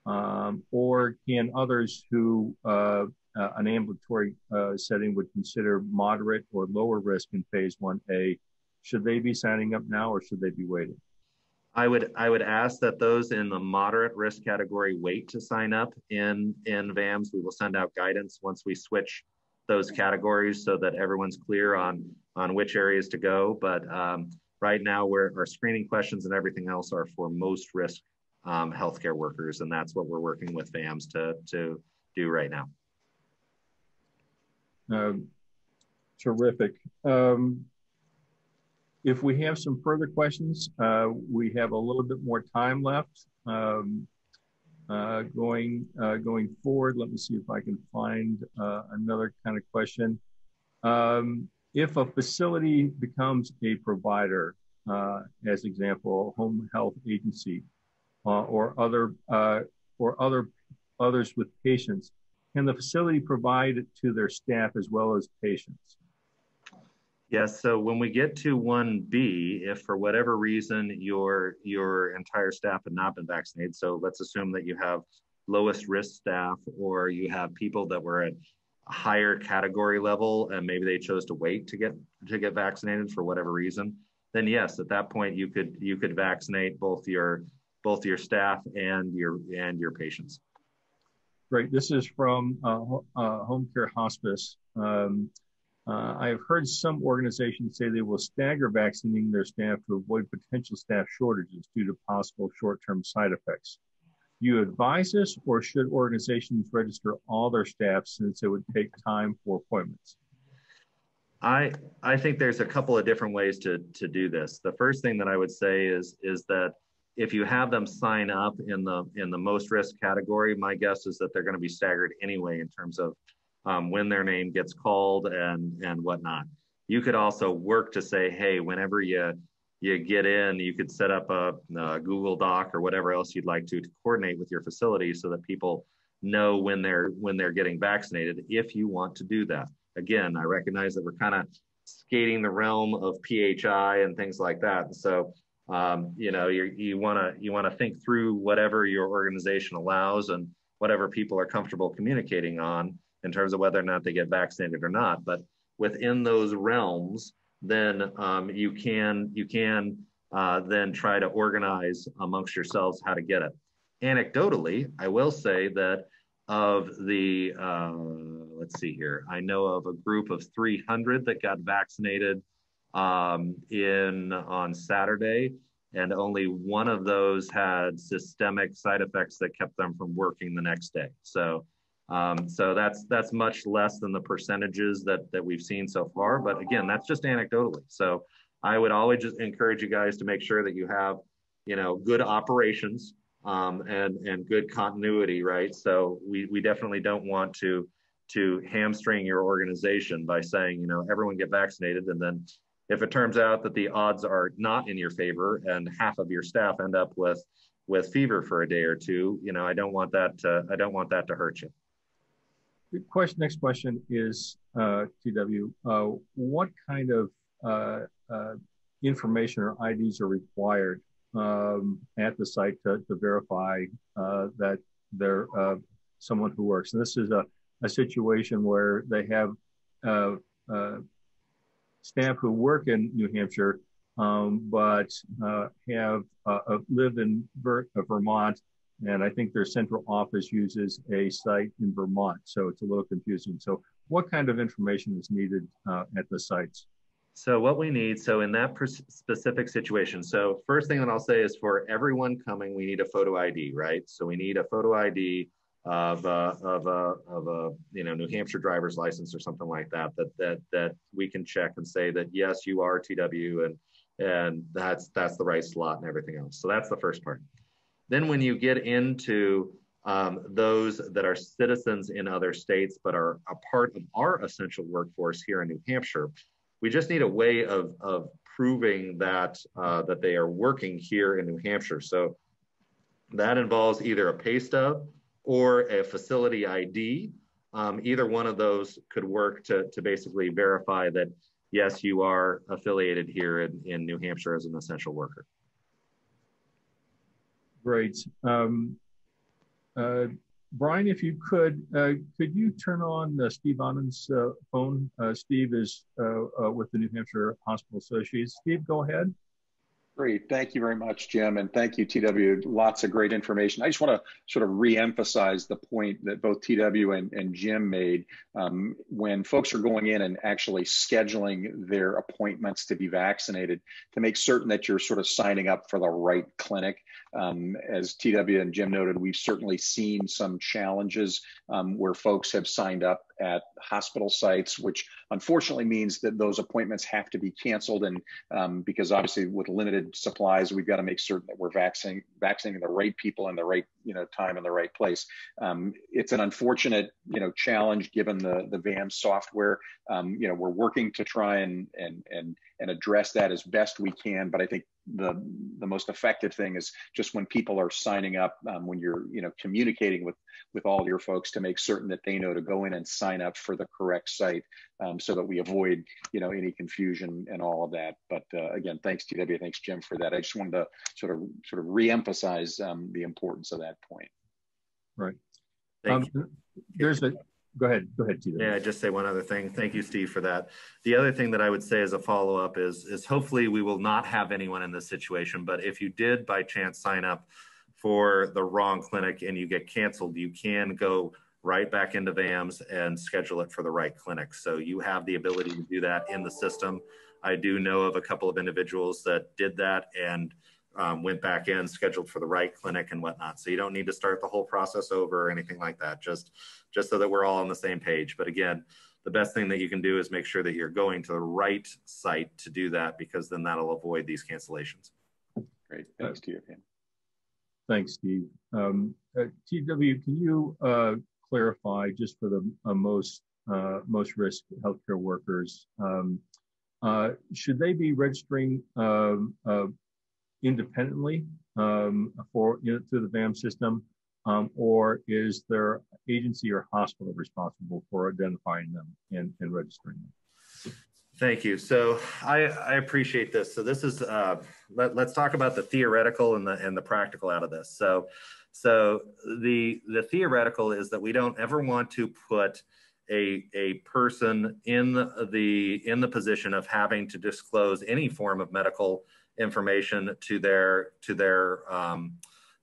Um, or can others who uh, uh an ambulatory uh, setting would consider moderate or lower risk in phase 1A, should they be signing up now or should they be waiting? I would I would ask that those in the moderate risk category wait to sign up in in VAMS. We will send out guidance once we switch those categories so that everyone's clear on on which areas to go. But um, right now, our screening questions and everything else are for most risk um, healthcare workers, and that's what we're working with VAMS to to do right now. Um, terrific. Um, if we have some further questions, uh, we have a little bit more time left. Um, uh, going uh, going forward, let me see if I can find another kind of question. Um, if a facility becomes a provider, uh, as example, home health agency, uh, or other or other others with patients, can the facility provide to their staff as well as patients? Yes, so when we get to 1B, if for whatever reason your your entire staff had not been vaccinated, so let's assume that you have lowest risk staff or you have people that were at a higher category level and maybe they chose to wait to get to get vaccinated for whatever reason, then yes, at that point you could you could vaccinate both your both your staff and your and your patients. Great. This is from uh, uh, Home Care Hospice. Um, uh, I've heard some organizations say they will stagger vaccinating their staff to avoid potential staff shortages due to possible short-term side effects. Do you advise this or should organizations register all their staff since it would take time for appointments? I, I think there's a couple of different ways to, to do this. The first thing that I would say is, is that if you have them sign up in the in the most risk category, my guess is that they're going to be staggered anyway in terms of um, when their name gets called and and whatnot. You could also work to say, hey, whenever you you get in, you could set up a, a Google Doc or whatever else you'd like to to coordinate with your facility so that people know when they're when they're getting vaccinated. If you want to do that, again, I recognize that we're kind of skating the realm of PHI and things like that. So, um, you know, you want to you want to think through whatever your organization allows and whatever people are comfortable communicating on in terms of whether or not they get vaccinated or not. But within those realms, then um, you can you can uh, then try to organize amongst yourselves how to get it. Anecdotally, I will say that of the uh, let's see here, I know of a group of 300 that got vaccinated um, in on Saturday, and only one of those had systemic side effects that kept them from working the next day. So, um, so that's that's much less than the percentages that that we've seen so far. But again, that's just anecdotally. So, I would always just encourage you guys to make sure that you have, you know, good operations um, and and good continuity, right? So we we definitely don't want to to hamstring your organization by saying, you know, everyone get vaccinated, and then if it turns out that the odds are not in your favor and half of your staff end up with with fever for a day or two, you know, I don't want that to, I don't want that to hurt you. Question, next question is, uh, TW, uh, what kind of uh, uh, information or IDs are required um, at the site to, to verify uh, that they're uh, someone who works? And this is a, a situation where they have staff who work in New Hampshire, um, but uh, have uh, lived in Ver Vermont, and I think their central office uses a site in Vermont, so it's a little confusing. So, what kind of information is needed uh, at the sites? So, what we need, so in that specific situation, so first thing that I'll say is for everyone coming, we need a photo ID, right? So, we need a photo ID of a, of a, of a you know New Hampshire driver's license or something like that that that that we can check and say that yes you are TW and and that's that's the right slot and everything else. So that's the first part. Then when you get into um, those that are citizens in other states but are a part of our essential workforce here in New Hampshire, we just need a way of of proving that uh, that they are working here in New Hampshire. So that involves either a pay stub or a facility ID. Um, either one of those could work to, to basically verify that, yes, you are affiliated here in, in New Hampshire as an essential worker. Great. Um, uh, Brian, if you could, uh, could you turn on uh, Steve Ahnen's uh, phone? Uh, Steve is uh, with the New Hampshire Hospital Associates. Steve, go ahead. Great. Thank you very much, Jim. And thank you, TW. Lots of great information. I just want to sort of re-emphasize the point that both TW and, and Jim made. Um, when folks are going in and actually scheduling their appointments to be vaccinated, to make certain that you're sort of signing up for the right clinic. Um, as TW and Jim noted, we've certainly seen some challenges um, where folks have signed up at hospital sites, which unfortunately means that those appointments have to be canceled. And um, because obviously with limited supplies, we've got to make certain that we're vaccinating, vaccinating the right people in the right you know time in the right place. Um, it's an unfortunate you know challenge given the the VAM software. Um, you know we're working to try and and and and address that as best we can. But I think the the most effective thing is just when people are signing up, um, when you're you know communicating with with all your folks to make certain that they know to go in and sign up for the correct site, um, so that we avoid you know any confusion and all of that. But uh, again, thanks TW, thanks Jim for that. I just wanted to sort of sort of reemphasize um, the importance of that point. Right. Um, there's a go ahead. Go ahead, Tito. Yeah, I just say one other thing. Thank you, Steve, for that. The other thing that I would say as a follow up is is hopefully we will not have anyone in this situation. But if you did by chance sign up for the wrong clinic and you get canceled, you can go right back into VAMS and schedule it for the right clinic. So you have the ability to do that in the system. I do know of a couple of individuals that did that and um, went back in, scheduled for the right clinic and whatnot. So you don't need to start the whole process over or anything like that. Just just so that we're all on the same page. But again, the best thing that you can do is make sure that you're going to the right site to do that because then that'll avoid these cancellations. Great. Thanks to you, Pam. Thanks, Steve. Um, uh, TW, can you uh, clarify just for the uh, most uh, most risk healthcare workers, um, uh, should they be registering um, uh, independently um, for you know, through the VAM system, um, or is their agency or hospital responsible for identifying them and, and registering them? Thank you. So I, I appreciate this. So this is uh, let, us talk about the theoretical and the and the practical out of this. So so the the theoretical is that we don't ever want to put a a person in the in the position of having to disclose any form of medical information to their to their um,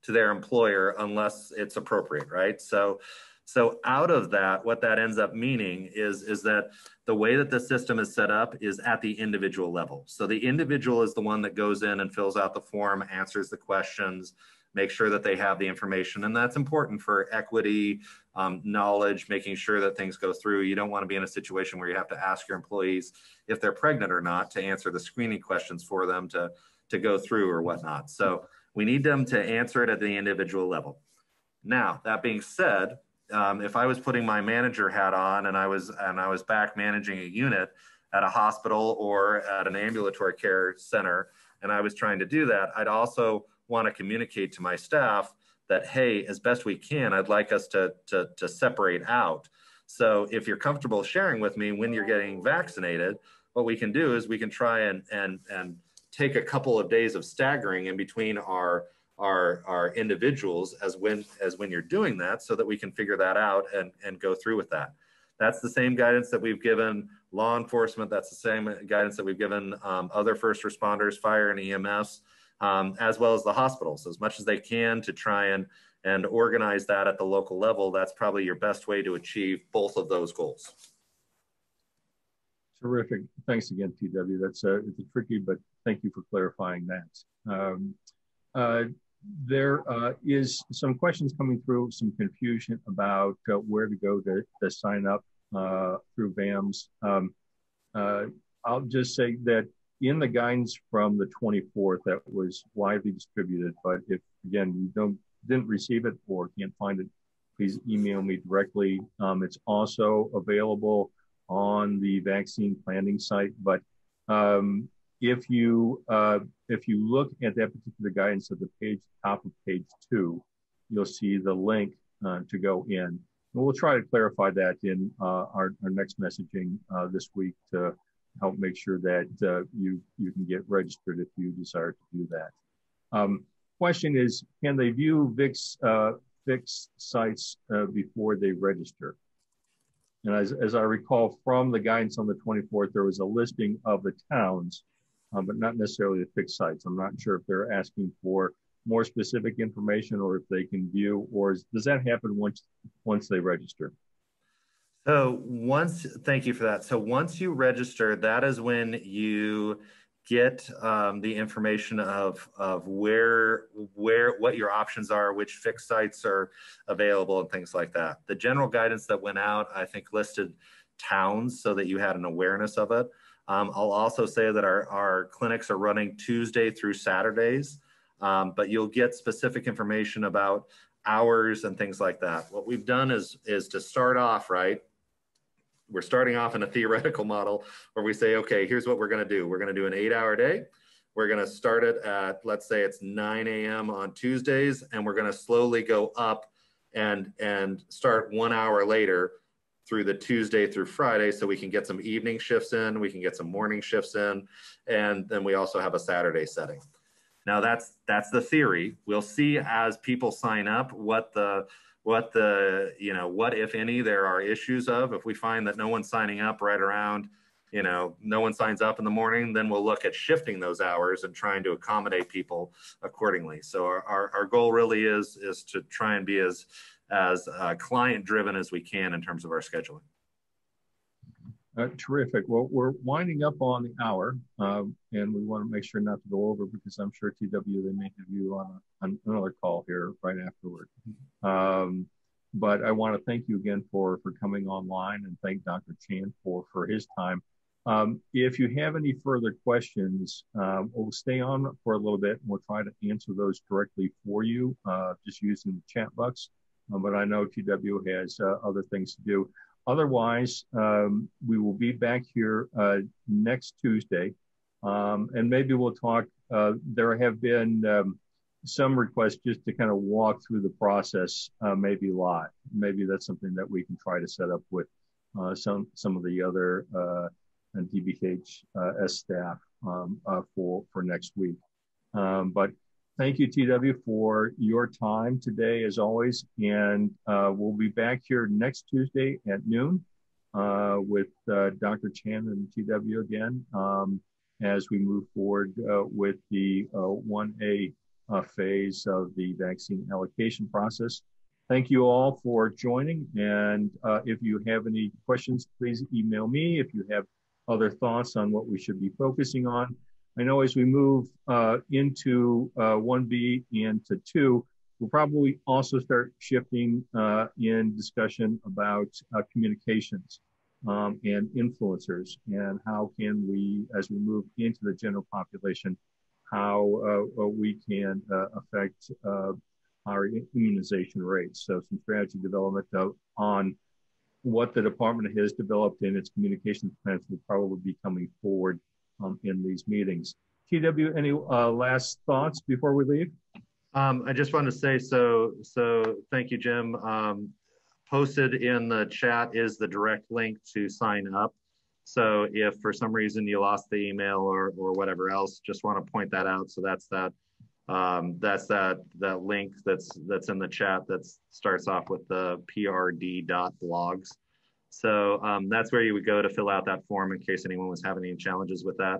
to their employer unless it's appropriate, right? So, So out of that, what that ends up meaning is, is that the way that the system is set up is at the individual level. So the individual is the one that goes in and fills out the form, answers the questions, make sure that they have the information. And that's important for equity, um, knowledge, making sure that things go through. You don't want to be in a situation where you have to ask your employees if they're pregnant or not to answer the screening questions for them to, to go through or whatnot. So we need them to answer it at the individual level. Now, that being said, um, if I was putting my manager hat on and I was and I was back managing a unit at a hospital or at an ambulatory care center, and I was trying to do that, I'd also want to communicate to my staff that hey, as best we can, I'd like us to to, to separate out. So if you're comfortable sharing with me when you're getting vaccinated, what we can do is we can try and and and take a couple of days of staggering in between our our our individuals as when as when you're doing that so that we can figure that out and and go through with that. That's the same guidance that we've given law enforcement. That's the same guidance that we've given um, other first responders fire and ems um, as well as the hospitals as much as they can to try and and organize that at the local level that's probably your best way to achieve both of those goals. Terrific. Thanks again tw that's a, it's a tricky but thank you for clarifying that. Um, uh, there uh, is some questions coming through, some confusion about uh, where to go to, to sign up uh, through VAMS. Um, uh, I'll just say that in the guidance from the 24th that was widely distributed, but if again you don't didn't receive it or can't find it, please email me directly. Um, it's also available on the vaccine planning site, but um, if you uh, if you look at that particular guidance at the page top of page two, you'll see the link uh, to go in. And we'll try to clarify that in uh, our, our next messaging uh, this week to help make sure that uh, you you can get registered if you desire to do that. Um, question is, can they view VIX uh, VIX sites before they register? And as, as I recall from the guidance on the 24th, there was a listing of the towns um, but not necessarily the fixed sites. I'm not sure if they're asking for more specific information or if they can view, or is, does that happen once once they register? So once, thank you for that. So once you register, that is when you get um, the information of of where where what your options are, which fixed sites are available, and things like that. The general guidance that went out, I think, listed towns so that you had an awareness of it. Um, I'll also say that our, our clinics are running Tuesday through Saturdays, um, but you'll get specific information about hours and things like that. What we've done is, is to start off, right? We're starting off in a theoretical model where we say, okay, here's what we're going to do. We're going to do an eight hour day. We're going to start it at, let's say it's 9 a.m. on Tuesdays, and we're going to slowly go up and, and start one hour later through the Tuesday through Friday so we can get some evening shifts in, we can get some morning shifts in, and then we also have a Saturday setting. Now that's that's the theory. We'll see as people sign up what the what the you know what if any there are issues of. If we find that no one's signing up right around you know no one signs up in the morning then we'll look at shifting those hours and trying to accommodate people accordingly so our, our, our goal really is is to try and be as as uh, client driven as we can in terms of our scheduling. Uh, terrific. Well, we're winding up on the hour, um, and we want to make sure not to go over because I'm sure TW they may have you on, a, on another call here right afterward. Um, but I want to thank you again for for coming online and thank Dr. Chan for for his time. Um, if you have any further questions, um, we'll stay on for a little bit and we'll try to answer those directly for you, uh, just using the chat box. Uh, but I know TW has uh, other things to do. Otherwise, um, we will be back here uh, next Tuesday, um, and maybe we'll talk. Uh, there have been um, some requests just to kind of walk through the process, uh, maybe live. Maybe that's something that we can try to set up with uh, some some of the other DBHS staff um, for for next week. Um, but Thank you, TW, for your time today, as always. And uh, we'll be back here next Tuesday at noon uh, with uh, Dr. Chan and TW again um, as we move forward uh, with the 1A uh, uh, phase of the vaccine allocation process. thank you all for joining. And if you have any questions, please email me. If you have other thoughts on what we should be focusing on. I know as we move uh, into uh, 1B and to 2, we'll probably also start shifting uh, in discussion about uh, communications um, and influencers and how can we, as we move into the general population, how uh, we can uh, affect our immunization rates. So some strategy development on what the department has developed in its communications plans will probably be coming forward um, in these meetings. TW, any uh, last thoughts before we leave? Um, I just want to say so. So thank you, Jim. Um, posted in the chat is the direct link to sign up. So if for some reason you lost the email or or whatever else, just want to point that out. So that's that. Um, that's that that link that's that's in the chat that starts off with the prd.blogs. So um, that's where you would go to fill out that form in case anyone was having any challenges with that.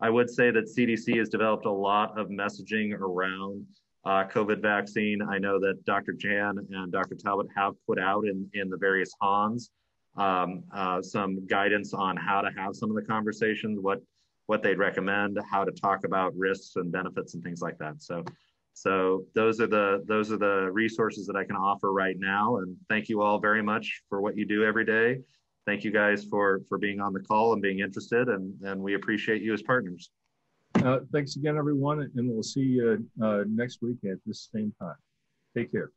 I would say that CDC has developed a lot of messaging around uh, COVID vaccine. I know that Dr. Chan and Dr. Talbot have put out in, in the various HANs um, uh, some guidance on how to have some of the conversations, what what they'd recommend, how to talk about risks and benefits and things like that. So, so those are the those are the resources that I can offer right now. And thank you all very much for what you do every day. Thank you guys for for being on the call and being interested. And and we appreciate you as partners. Uh, thanks again everyone. And we'll see you uh, next week at this same time. Take care